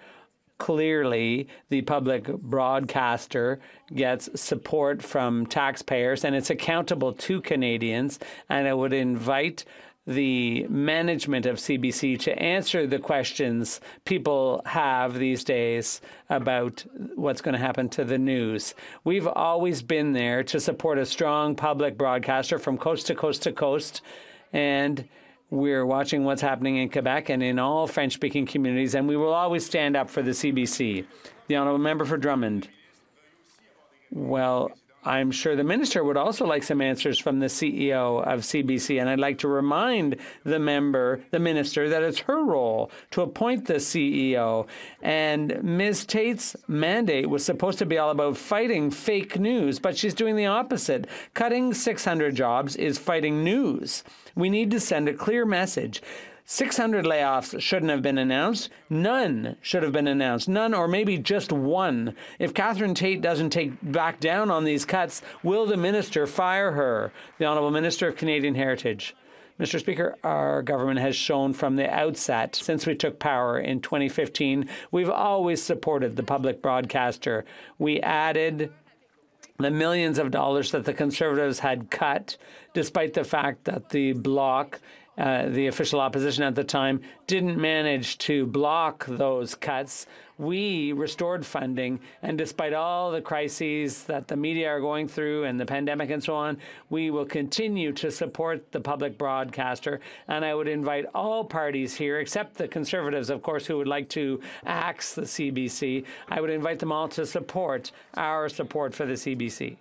Clearly, the public broadcaster gets support from taxpayers and it's accountable to Canadians, and I would invite the management of CBC to answer the questions people have these days about what's going to happen to the news. We've always been there to support a strong public broadcaster from coast to coast to coast. And we're watching what's happening in Quebec and in all French speaking communities, and we will always stand up for the CBC. The Honourable Member for Drummond. Well, I'm sure the minister would also like some answers from the CEO of CBC, and I'd like to remind the member, the minister, that it's her role to appoint the CEO. And Ms. Tait's mandate was supposed to be all about fighting fake news, but she's doing the opposite. Cutting 600 jobs is fighting news. We need to send a clear message. 600 layoffs shouldn't have been announced. None should have been announced. None, or maybe just one. If Catherine Tait doesn't take back down on these cuts, will the minister fire her? The Honourable Minister of Canadian Heritage. Mr. Speaker, our government has shown from the outset, since we took power in 2015, we've always supported the public broadcaster. We added the millions of dollars that the Conservatives had cut, despite the fact that the bloc uh, the official opposition at the time, didn't manage to block those cuts. We restored funding, and despite all the crises that the media are going through and the pandemic and so on, we will continue to support the public broadcaster. And I would invite all parties here, except the Conservatives, of course, who would like to axe the CBC, I would invite them all to support our support for the CBC.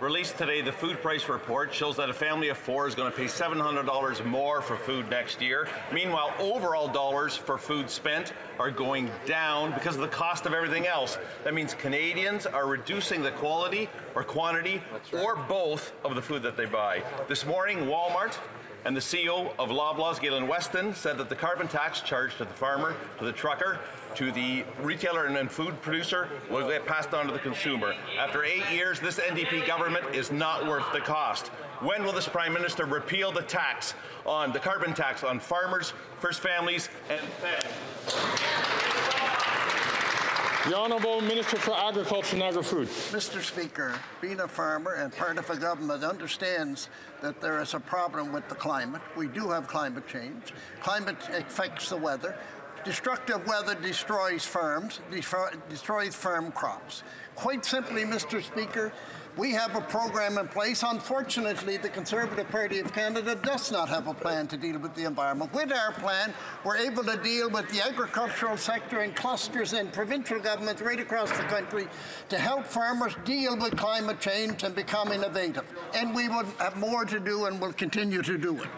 Released today, the food price report shows that a family of four is going to pay $700 more for food next year. Meanwhile, overall dollars for food spent are going down because of the cost of everything else. That means Canadians are reducing the quality or quantity right. or both of the food that they buy. This morning, Walmart and the CEO of Loblaws, Galen Weston, said that the carbon tax charged to the farmer, to the trucker, to the retailer and then food producer will get passed on to the consumer. After eight years, this NDP government is not worth the cost. When will this Prime Minister repeal the tax on the carbon tax on farmers, first families, and families? The Honourable Minister for Agriculture and Agri-Food. Mr. Speaker, being a farmer and part of a government understands that there is a problem with the climate. We do have climate change. Climate affects the weather. Destructive weather destroys farms, destroys farm crops. Quite simply, Mr. Speaker, we have a program in place. Unfortunately, the Conservative Party of Canada does not have a plan to deal with the environment. With our plan, we're able to deal with the agricultural sector and clusters and provincial governments right across the country to help farmers deal with climate change and become innovative. And we will have more to do and will continue to do it.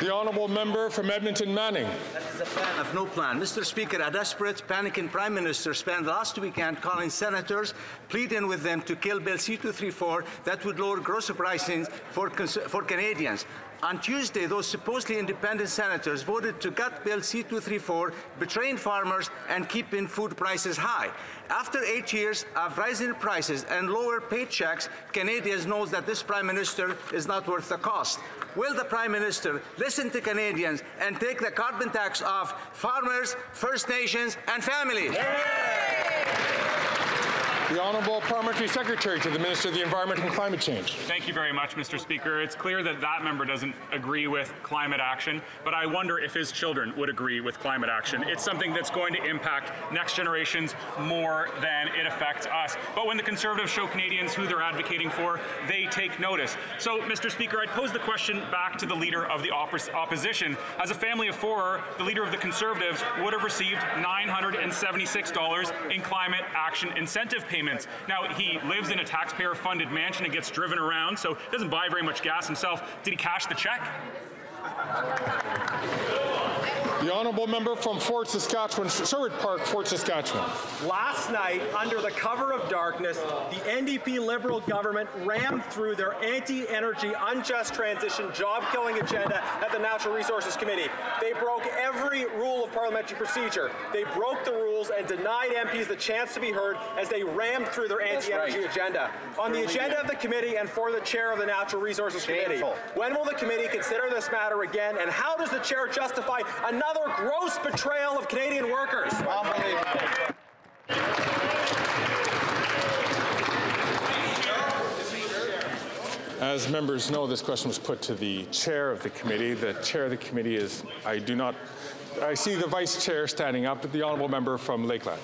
The Honourable Member from Edmonton Manning. That is a plan of no plan. Mr. Speaker, a desperate, panicking Prime Minister spent last weekend calling senators, pleading with them to kill Bill C-234 that would lower grocery pricing for, for Canadians. On Tuesday, those supposedly independent senators voted to cut Bill C-234, betraying farmers and keeping food prices high. After eight years of rising prices and lower paychecks, Canadians know that this Prime Minister is not worth the cost. Will the Prime Minister listen to Canadians and take the carbon tax off farmers, First Nations and families? The Honourable Parliamentary Secretary to the Minister of the Environment and Climate Change. Thank you very much, Mr. Speaker. It's clear that that member doesn't agree with climate action, but I wonder if his children would agree with climate action. It's something that's going to impact next generations more than it affects us. But when the Conservatives show Canadians who they're advocating for, they take notice. So, Mr. Speaker, I'd pose the question back to the Leader of the oppos Opposition. As a family of four, the Leader of the Conservatives would have received $976 in climate action incentive payments payments. Now, he lives in a taxpayer-funded mansion and gets driven around, so doesn't buy very much gas himself. Did he cash the check? The honourable member from Fort Saskatchewan, Sherwood Park, Fort Saskatchewan. Last night, under the cover of darkness, the NDP Liberal government rammed through their anti-energy, unjust transition, job-killing agenda at the Natural Resources Committee. They broke every rule of parliamentary procedure. They broke the rules and denied MPs the chance to be heard as they rammed through their anti-energy right. agenda. On the agenda of the committee and for the chair of the Natural Resources Committee, when will the committee consider this matter again, and how does the chair justify another gross betrayal of Canadian workers. As members know, this question was put to the chair of the committee. The chair of the committee is, I do not, I see the vice chair standing up, the honourable member from Lakeland.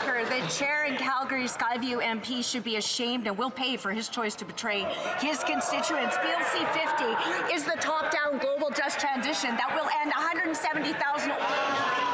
Speaker, the chair in Calgary Skyview MP should be ashamed and will pay for his choice to betray his constituents. Bill C-50 is the top-down global just transition that will end 170,000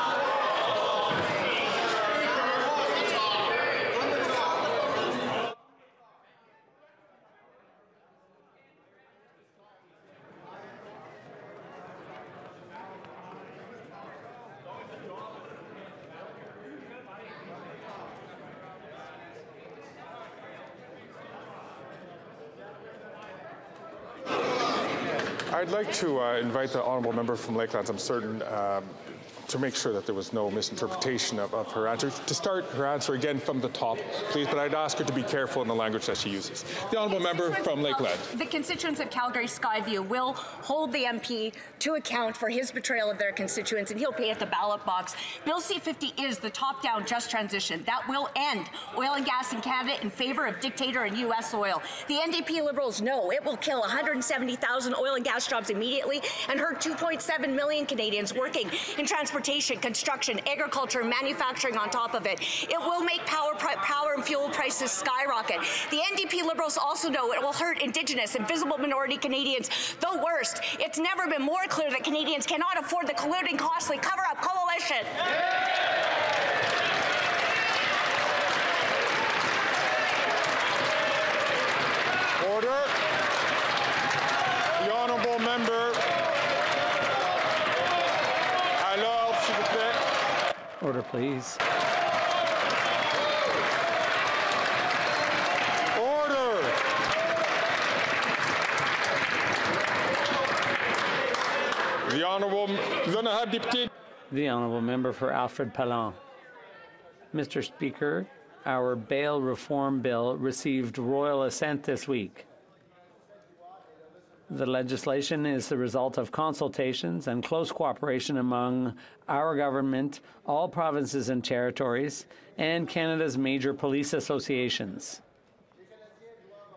I'd like to uh, invite the honourable member from Lakelands. I'm certain um, to make sure that there was no misinterpretation of, of, her answer. To start her answer again from the top, please, but I'd ask her to be careful in the language that she uses. The honourable member from Lakeland. The constituents of Calgary Skyview will hold the MP to account for his betrayal of their constituents, and he'll pay at the ballot box. Bill C-50 is the top-down just transition that will end oil and gas in Canada in favour of dictator and U.S. oil. The NDP Liberals know it will kill 170,000 oil and gas jobs immediately and hurt 2.7 million Canadians working in transportation transportation, construction, agriculture, manufacturing on top of it. It will make power, power and fuel prices skyrocket. The NDP Liberals also know it will hurt Indigenous and visible minority Canadians. The worst, it's never been more clear that Canadians cannot afford the colluding, costly cover-up coalition. Order. The honourable member Order, please. Order! The Honourable The Honourable Member for Alfred Pellan. Mr. Speaker, our bail reform bill received royal assent this week. The legislation is the result of consultations and close cooperation among our government, all provinces and territories, and Canada's major police associations.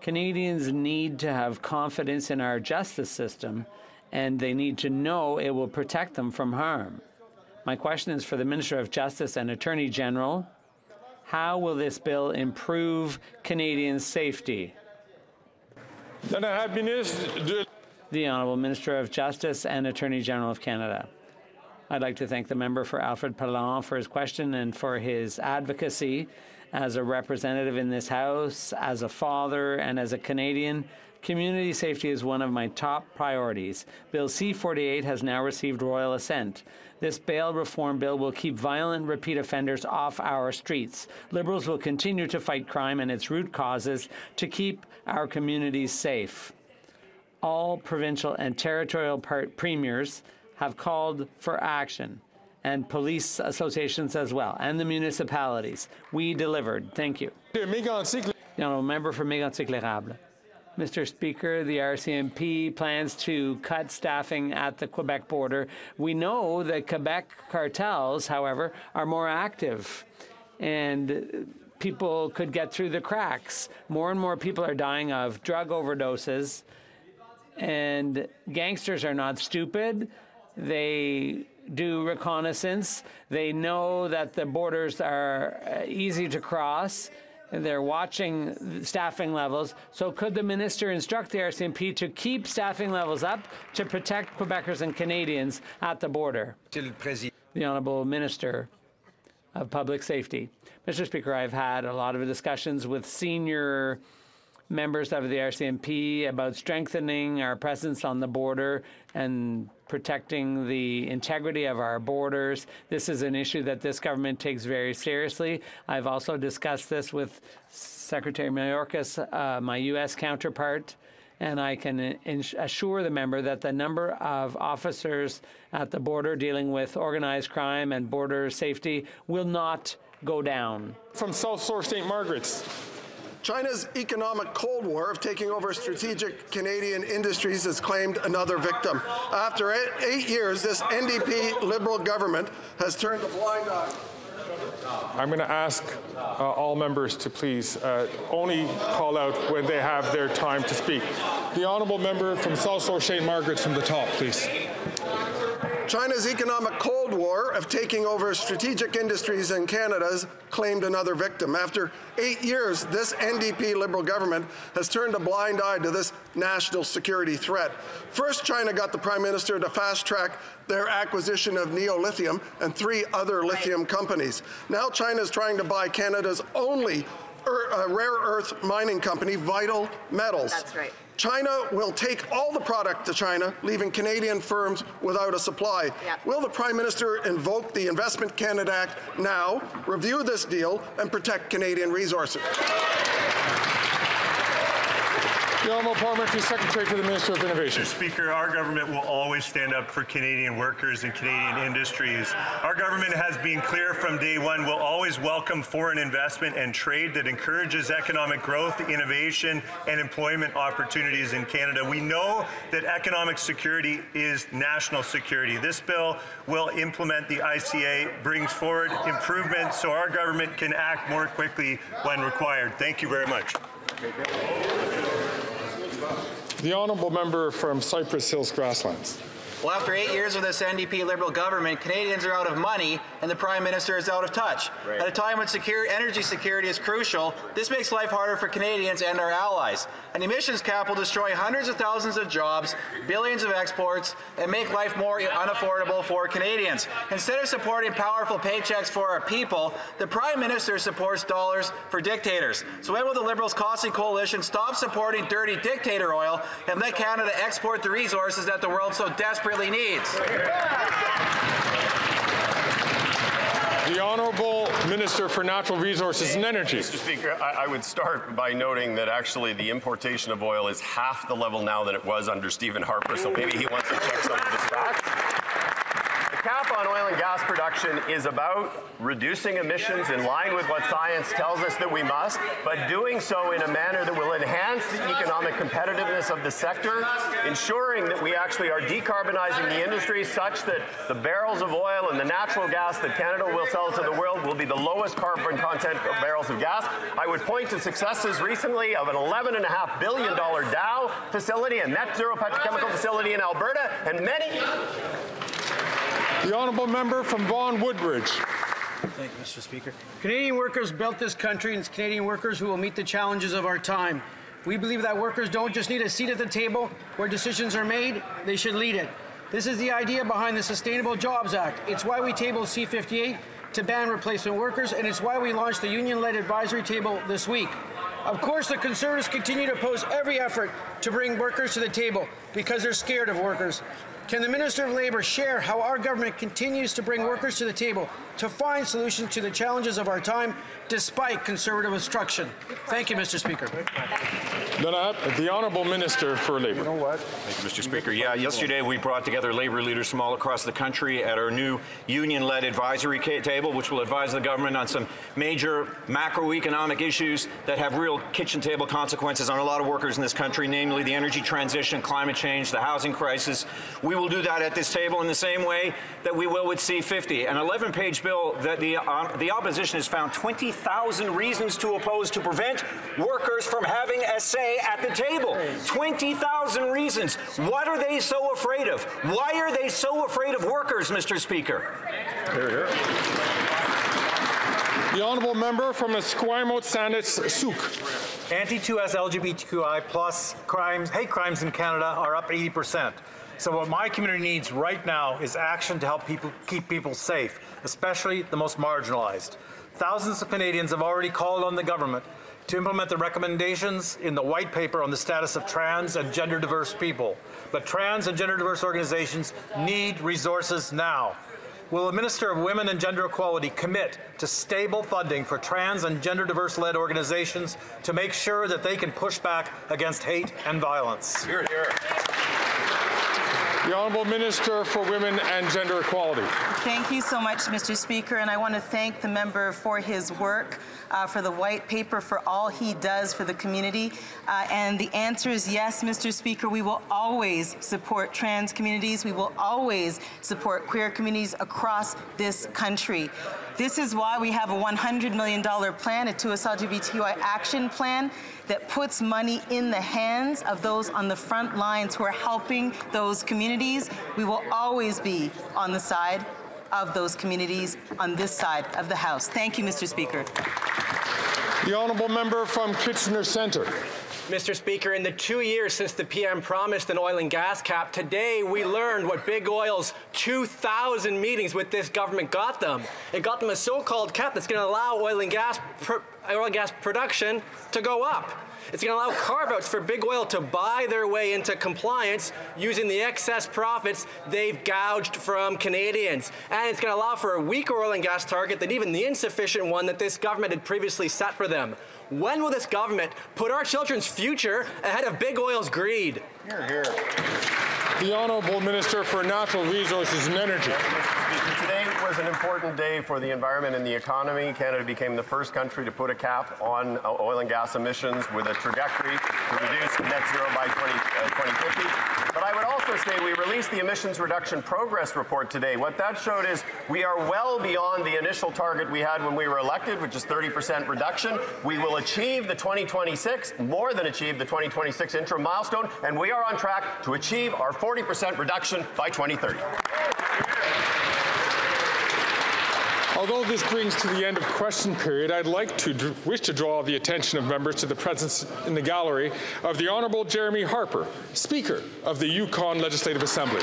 Canadians need to have confidence in our justice system, and they need to know it will protect them from harm. My question is for the Minister of Justice and Attorney General. How will this bill improve Canadian safety? The Honourable Minister of Justice and Attorney General of Canada. I'd like to thank the member for Alfred Pellan for his question and for his advocacy as a representative in this House, as a father, and as a Canadian. Community safety is one of my top priorities. Bill C 48 has now received royal assent. This bail reform bill will keep violent repeat offenders off our streets. Liberals will continue to fight crime and its root causes to keep our communities safe. All provincial and territorial premiers have called for action, and police associations as well, and the municipalities. We delivered. Thank you. The honourable member for Mégantic-L'Érable. Mr. Speaker, the RCMP plans to cut staffing at the Quebec border. We know that Quebec cartels, however, are more active and people could get through the cracks. More and more people are dying of drug overdoses, and gangsters are not stupid. They do reconnaissance. They know that the borders are uh, easy to cross they're watching staffing levels. So could the minister instruct the RCMP to keep staffing levels up to protect Quebecers and Canadians at the border? The Honourable Minister of Public Safety. Mr. Speaker, I've had a lot of discussions with senior members of the RCMP about strengthening our presence on the border and protecting the integrity of our borders. This is an issue that this government takes very seriously. I've also discussed this with Secretary Mayorkas, uh, my U.S. counterpart, and I can assure the member that the number of officers at the border dealing with organized crime and border safety will not go down. From South Shore St. Margaret's. China's economic Cold War of taking over strategic Canadian industries has claimed another victim. After eight, years, this NDP Liberal government has turned a blind eye I'm going to ask uh, all members to please uh, only call out when they have their time to speak. The honourable member from South Shore St. Margaret's from the top, please. China's economic Cold War of taking over strategic industries in Canada has claimed another victim. After eight years, this NDP Liberal government has turned a blind eye to this national security threat. First, China got the Prime Minister to fast track their acquisition of Neo Lithium and three other lithium companies. Now, China is trying to buy Canada's only er, uh, rare earth mining company, Vital Metals. That's right. China will take all the product to China, leaving Canadian firms without a supply. Yep. Will the Prime Minister invoke the Investment Canada Act now, review this deal, and protect Canadian resources? The Parliamentary Secretary to the Minister of Innovation. Mr. Speaker, our government will always stand up for Canadian workers and Canadian industries. Our government has been clear from day one will always welcome foreign investment and trade that encourages economic growth, innovation, and employment opportunities in Canada. We know that economic security is national security. This bill will implement the ICA, brings forward improvements so our government can act more quickly when required. Thank you very much. The honourable member from Cypress Hills Grasslands. Well, after eight years of this NDP Liberal government, Canadians are out of money and the Prime Minister is out of touch. Right. At a time when secure, energy security is crucial, this makes life harder for Canadians and our allies. An emissions cap will destroy hundreds of thousands of jobs, billions of exports, and make life more unaffordable for Canadians. Instead of supporting powerful paychecks for our people, the Prime Minister supports dollars for dictators. So when will the Liberals' costly coalition stop supporting dirty dictator oil and let Canada export the resources that the world so desperately needs. The Honourable Minister for Natural Resources and Energy. Mr. Speaker, I, I, would start by noting that actually the importation of oil is half the level now than it was under Stephen Harper, so maybe he wants to check some of his facts on oil and gas production is about reducing emissions in line with what science tells us that we must, but doing so in a manner that will enhance the economic competitiveness of the sector, ensuring that we actually are decarbonizing the industry such that the barrels of oil and the natural gas that Canada will sell to the world will be the lowest carbon content of barrels of gas. I would point to successes recently of an $11.5 billion Dow facility, a net zero petrochemical facility in Alberta, and many the honourable member from Vaughan Woodbridge. Thank you, Mr. Speaker. Canadian workers built this country, and it's Canadian workers who will meet the challenges of our time. We believe that workers don't just need a seat at the table where decisions are made, they should lead it. This is the idea behind the Sustainable Jobs Act. It's why we tabled C58 to ban replacement workers, and it's why we launched the union-led advisory table this week. Of course, the Conservatives continue to oppose every effort to bring workers to the table because they're scared of workers. Can the Minister of Labour share how our government continues to bring workers to the table to find solutions to the challenges of our time despite Conservative obstruction? Thank you, Mr. Speaker. Then I have the Honourable Minister for Labour. You know what? Thank you, Mr. Speaker. Yeah, yesterday we brought together Labour leaders from all across the country at our new union-led advisory table, which will advise the government on some major macroeconomic issues that have real kitchen table consequences on a lot of workers in this country, namely the energy transition, climate change, the housing crisis. We will do that at this table in the same way that we will with C50, an 11-page bill that the, uh, the opposition has found 20,000 reasons to oppose to prevent workers from having a say at the table. 20,000 reasons. What are they so afraid of? Why are they so afraid of workers, Mr. Speaker? Hear, hear. The honourable member from Esquimalt Saanich Sooke. Anti-2S LGBTQI plus crimes, hate crimes in Canada are up 80 percent. So what my community needs right now is action to help people keep people safe, especially the most marginalized. Thousands of Canadians have already called on the government to implement the recommendations in the white paper on the status of trans and gender diverse people. But trans and gender diverse organizations need resources now. Will the Minister of Women and Gender Equality commit to stable funding for trans and gender diverse led organizations to make sure that they can push back against hate and violence? Hear, hear. The Honourable Minister for Women and Gender Equality. Thank you so much, Mr. Speaker, and I want to thank the member for his work, uh, for the white paper, for all he does for the community. Uh, and the answer is yes, Mr. Speaker. We will always support trans communities. We will always support queer communities across this country. This is why we have a $100 million plan, a 2S LGBTQI action plan that puts money in the hands of those on the front lines who are helping those communities. We will always be on the side of those communities on this side of the House. Thank you, Mr. Speaker. The honourable member from Kitchener Centre. Mr. Speaker, in the two years since the PM promised an oil and gas cap, today we learned what Big Oil's 2,000 meetings with this government got them. It got them a so-called cap that's going to allow oil and gas oil and gas production to go up. It's going to allow carve-outs for big oil to buy their way into compliance using the excess profits they've gouged from Canadians. And it's going to allow for a weaker oil and gas target than even the insufficient one that this government had previously set for them. When will this government put our children's future ahead of big oil's greed? Hear, hear. The Honourable Minister for Natural Resources and Energy. Today was an important day for the environment and the economy. Canada became the first country to put a cap on uh, oil and gas emissions with a trajectory to reduce net zero by 20, uh, 2050. But I would also say we released the emissions reduction progress report today. What that showed is we are well beyond the initial target we had when we were elected, which is 30% reduction. We will achieve the 2026, more than achieve the 2026 interim milestone, and we are on track to achieve our 40% reduction by 2030. Although this brings to the end of question period, I'd like to wish to draw the attention of members to the presence in the gallery of the Honourable Jeremy Harper, Speaker of the Yukon Legislative Assembly.